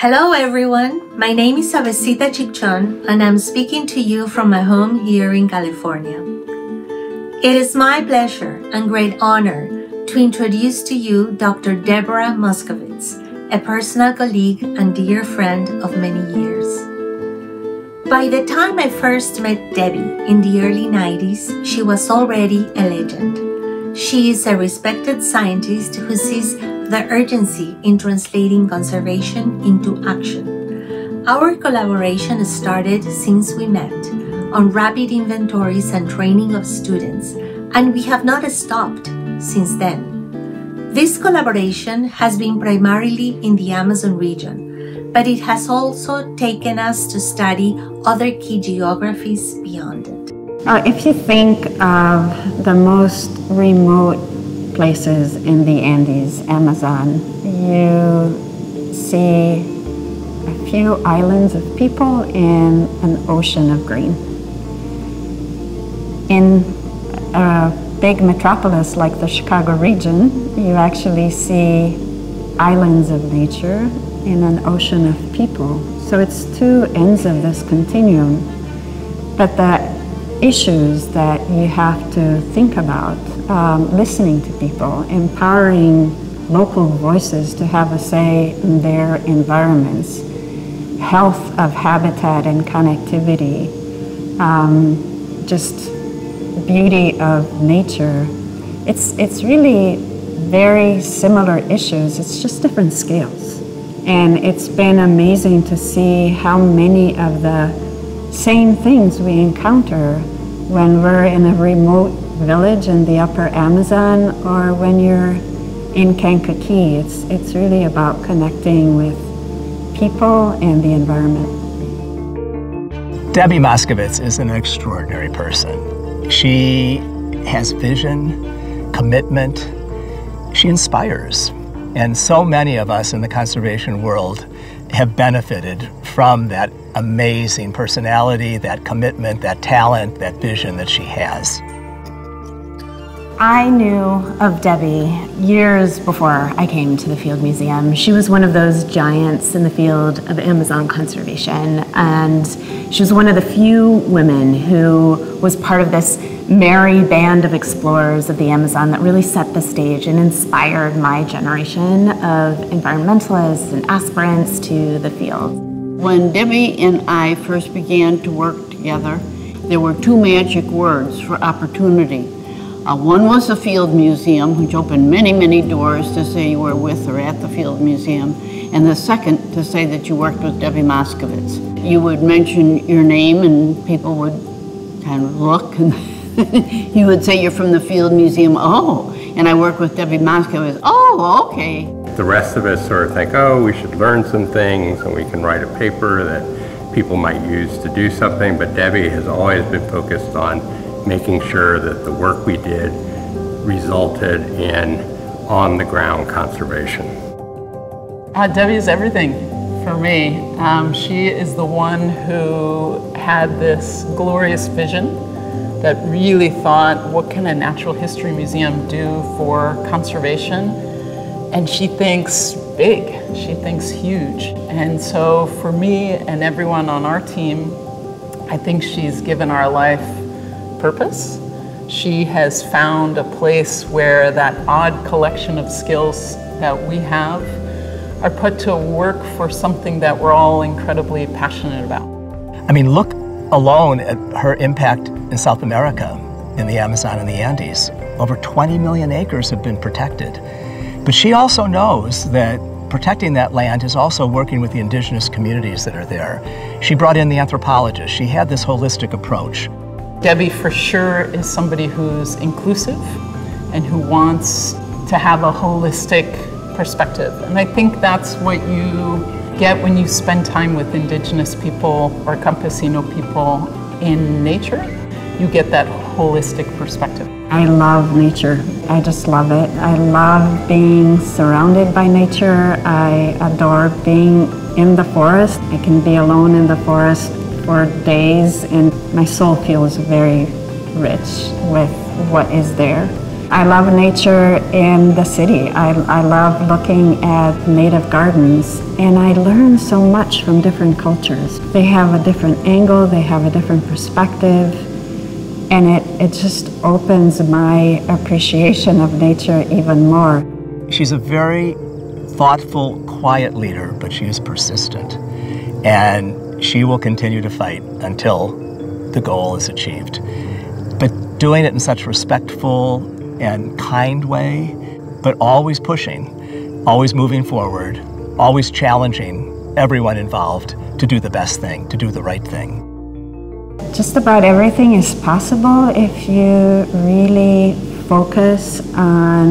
Hello everyone, my name is Avecita Chicchón and I'm speaking to you from my home here in California. It is my pleasure and great honor to introduce to you Dr. Deborah Moskovits, a personal colleague and dear friend of many years. By the time I first met Debbie in the early 90s, she was already a legend. She is a respected scientist who sees the urgency in translating conservation into action. Our collaboration started since we met on rapid inventories and training of students, and we have not stopped since then. This collaboration has been primarily in the Amazon region, but it has also taken us to study other key geographies beyond it. Uh, if you think of the most remote places in the Andes, Amazon, you see a few islands of people in an ocean of green. In a big metropolis like the Chicago region, you actually see islands of nature in an ocean of people. So it's two ends of this continuum. But the issues that you have to think about, um, listening to people, empowering local voices to have a say in their environments, health of habitat and connectivity, um, just beauty of nature. It's, it's really very similar issues, it's just different scales. And it's been amazing to see how many of the same things we encounter when we're in a remote village in the upper Amazon or when you're in Kankakee. It's, it's really about connecting with people and the environment. Debbie Moskovits is an extraordinary person. She has vision, commitment, she inspires. And so many of us in the conservation world have benefited from that amazing personality, that commitment, that talent, that vision that she has. I knew of Debbie years before I came to the Field Museum. She was one of those giants in the field of Amazon conservation, and she was one of the few women who was part of this merry band of explorers of the Amazon that really set the stage and inspired my generation of environmentalists and aspirants to the field. When Debbie and I first began to work together, there were two magic words for opportunity uh, one was the Field Museum, which opened many, many doors to say you were with or at the Field Museum, and the second to say that you worked with Debbie Moskovits. You would mention your name and people would kind of look and you would say you're from the Field Museum. Oh, and I work with Debbie Moskovits. Oh, okay. The rest of us sort of think, oh, we should learn some things and we can write a paper that people might use to do something, but Debbie has always been focused on making sure that the work we did resulted in on the ground conservation. Uh, Debbie is everything for me. Um, she is the one who had this glorious vision that really thought, what can a natural history museum do for conservation? And she thinks big, she thinks huge. And so for me and everyone on our team, I think she's given our life purpose. She has found a place where that odd collection of skills that we have are put to work for something that we're all incredibly passionate about. I mean, look alone at her impact in South America, in the Amazon and the Andes. Over 20 million acres have been protected. But she also knows that protecting that land is also working with the indigenous communities that are there. She brought in the anthropologists. She had this holistic approach. Debbie for sure is somebody who's inclusive and who wants to have a holistic perspective. And I think that's what you get when you spend time with indigenous people or campesino people in nature. You get that holistic perspective. I love nature. I just love it. I love being surrounded by nature. I adore being in the forest. I can be alone in the forest for days and my soul feels very rich with what is there. I love nature in the city. I, I love looking at native gardens, and I learn so much from different cultures. They have a different angle, they have a different perspective, and it, it just opens my appreciation of nature even more. She's a very thoughtful, quiet leader, but she is persistent. And she will continue to fight until the goal is achieved. But doing it in such respectful and kind way, but always pushing, always moving forward, always challenging everyone involved to do the best thing, to do the right thing. Just about everything is possible if you really focus on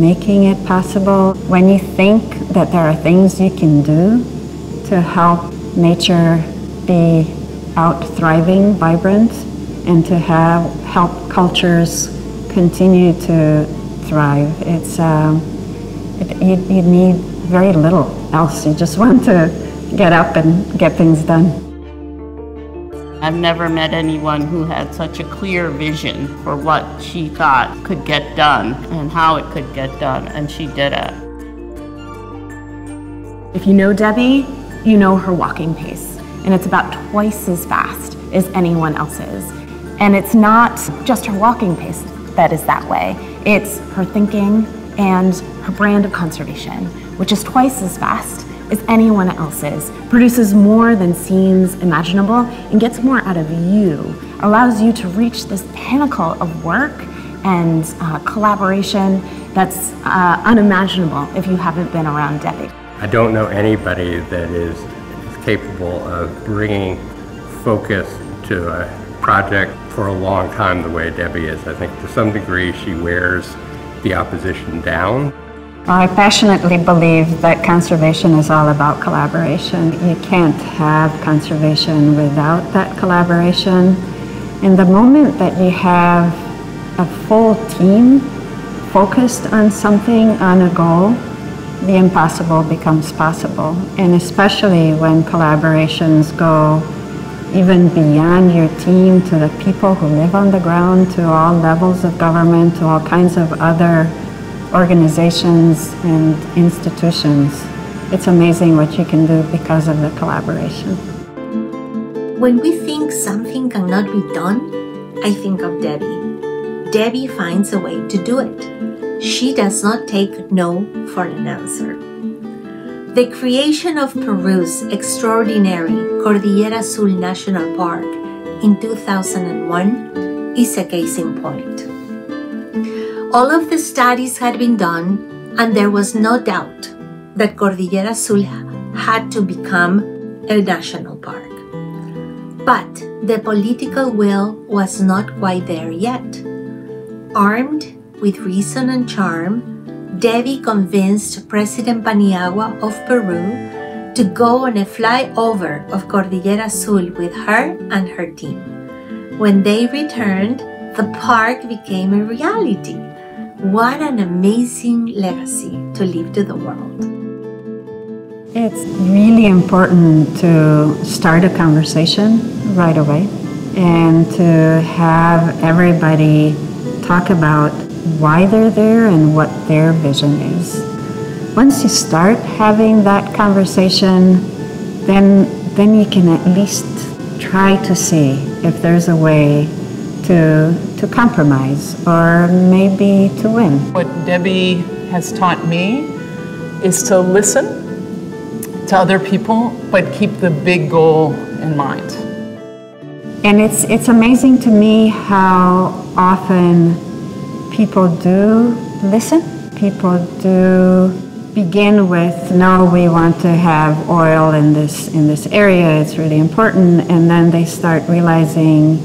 making it possible. When you think that there are things you can do to help nature be out thriving, vibrant, and to have help cultures continue to thrive. It's um, it, you, you need very little else. You just want to get up and get things done. I've never met anyone who had such a clear vision for what she thought could get done and how it could get done, and she did it. If you know Debbie, you know her walking pace, and it's about twice as fast as anyone else's. And it's not just her walking pace that is that way, it's her thinking and her brand of conservation, which is twice as fast as anyone else's, produces more than seems imaginable, and gets more out of you, allows you to reach this pinnacle of work and uh, collaboration that's uh, unimaginable if you haven't been around Debbie. I don't know anybody that is, is capable of bringing focus to a project for a long time the way Debbie is. I think to some degree she wears the opposition down. I passionately believe that conservation is all about collaboration. You can't have conservation without that collaboration. And the moment that you have a full team focused on something, on a goal, the impossible becomes possible. And especially when collaborations go even beyond your team to the people who live on the ground, to all levels of government, to all kinds of other organizations and institutions. It's amazing what you can do because of the collaboration. When we think something cannot be done, I think of Debbie. Debbie finds a way to do it. She does not take no for an answer. The creation of Peru's extraordinary Cordillera Azul National Park in 2001 is a case in point. All of the studies had been done, and there was no doubt that Cordillera Azul had to become a national park. But the political will was not quite there yet. Armed with reason and charm, Debbie convinced President Paniagua of Peru to go on a flyover of Cordillera Azul with her and her team. When they returned, the park became a reality what an amazing legacy to leave to the world. It's really important to start a conversation right away and to have everybody talk about why they're there and what their vision is. Once you start having that conversation, then, then you can at least try to see if there's a way to, to compromise or maybe to win. What Debbie has taught me is to listen to other people, but keep the big goal in mind. And it's, it's amazing to me how often people do listen. People do begin with, no, we want to have oil in this, in this area, it's really important, and then they start realizing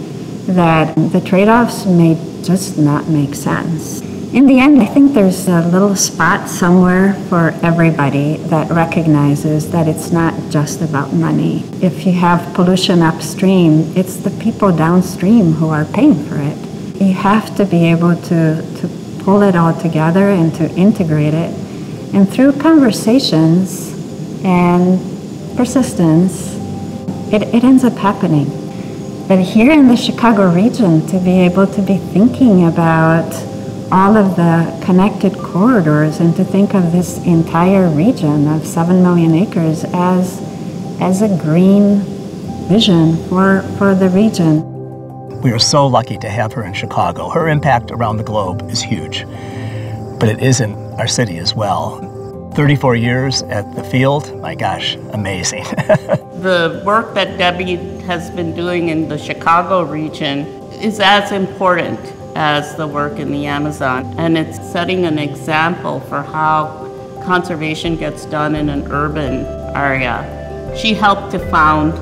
that the trade offs may just not make sense. In the end, I think there's a little spot somewhere for everybody that recognizes that it's not just about money. If you have pollution upstream, it's the people downstream who are paying for it. You have to be able to, to pull it all together and to integrate it. And through conversations and persistence, it, it ends up happening. But here in the Chicago region, to be able to be thinking about all of the connected corridors and to think of this entire region of 7 million acres as, as a green vision for, for the region. We are so lucky to have her in Chicago. Her impact around the globe is huge, but it is in our city as well. 34 years at the field, my gosh, amazing. the work that Debbie has been doing in the Chicago region is as important as the work in the Amazon. And it's setting an example for how conservation gets done in an urban area. She helped to found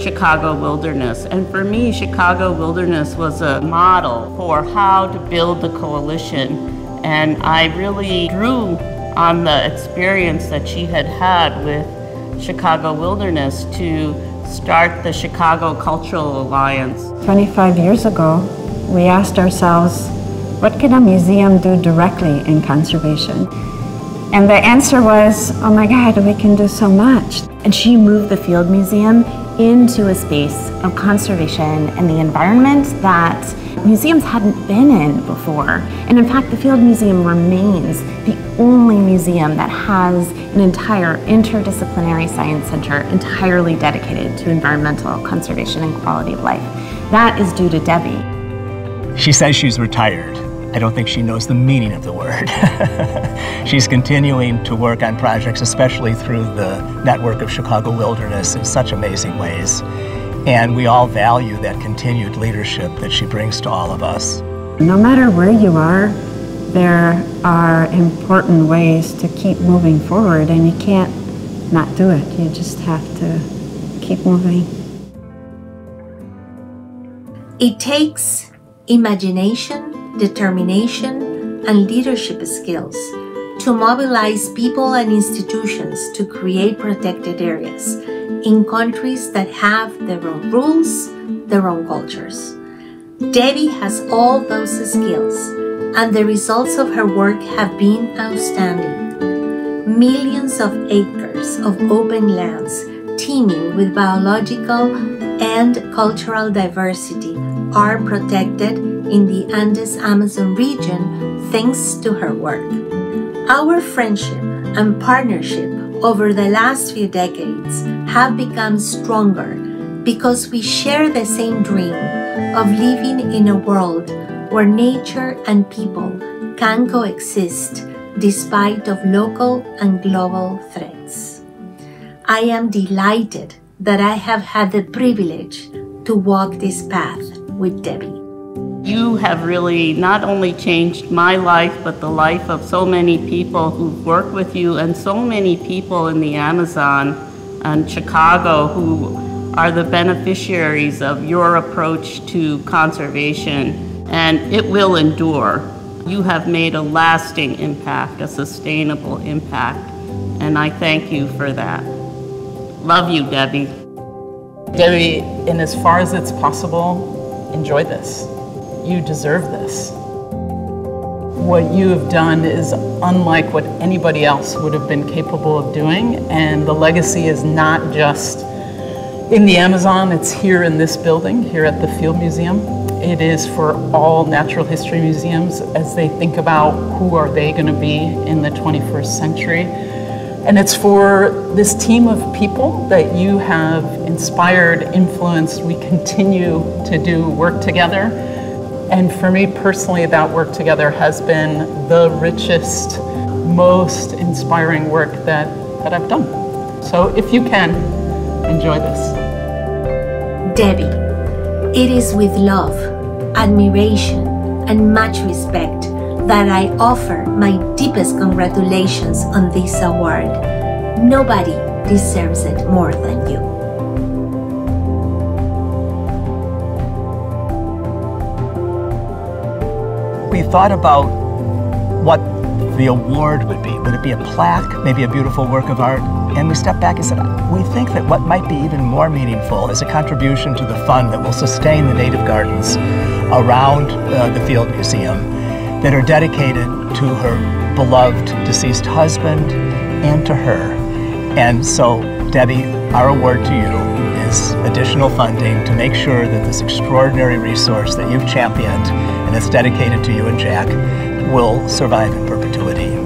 Chicago Wilderness. And for me, Chicago Wilderness was a model for how to build the coalition. And I really drew on the experience that she had had with Chicago Wilderness to start the Chicago Cultural Alliance. 25 years ago, we asked ourselves, what can a museum do directly in conservation? And the answer was, oh my God, we can do so much. And she moved the Field Museum into a space of conservation and the environment that museums hadn't been in before. And in fact, the Field Museum remains the only museum that has an entire interdisciplinary science center entirely dedicated to environmental conservation and quality of life. That is due to Debbie. She says she's retired. I don't think she knows the meaning of the word. she's continuing to work on projects, especially through the network of Chicago Wilderness, in such amazing ways. And we all value that continued leadership that she brings to all of us. No matter where you are, there are important ways to keep moving forward, and you can't not do it. You just have to keep moving. It takes imagination, determination, and leadership skills to mobilize people and institutions to create protected areas in countries that have their own rules, their own cultures. Debbie has all those skills, and the results of her work have been outstanding. Millions of acres of open lands teeming with biological and cultural diversity are protected in the Andes Amazon region thanks to her work. Our friendship and partnership over the last few decades have become stronger because we share the same dream of living in a world where nature and people can coexist despite of local and global threats. I am delighted that I have had the privilege to walk this path with Debbie. You have really not only changed my life, but the life of so many people who've worked with you and so many people in the Amazon and Chicago who are the beneficiaries of your approach to conservation, and it will endure. You have made a lasting impact, a sustainable impact, and I thank you for that. Love you, Debbie. Debbie, in as far as it's possible, enjoy this. You deserve this. What you have done is unlike what anybody else would have been capable of doing, and the legacy is not just in the Amazon, it's here in this building, here at the Field Museum. It is for all natural history museums as they think about who are they going to be in the 21st century. And it's for this team of people that you have inspired, influenced. We continue to do work together. And for me personally, that work together has been the richest, most inspiring work that, that I've done. So if you can, enjoy this. Debbie, it is with love, admiration, and much respect that I offer my deepest congratulations on this award. Nobody deserves it more than you. Thought about what the award would be. Would it be a plaque, maybe a beautiful work of art? And we stepped back and said, we think that what might be even more meaningful is a contribution to the fund that will sustain the native gardens around uh, the Field Museum that are dedicated to her beloved deceased husband and to her. And so, Debbie, our award to you is additional funding to make sure that this extraordinary resource that you've championed and that's dedicated to you and Jack will survive in perpetuity.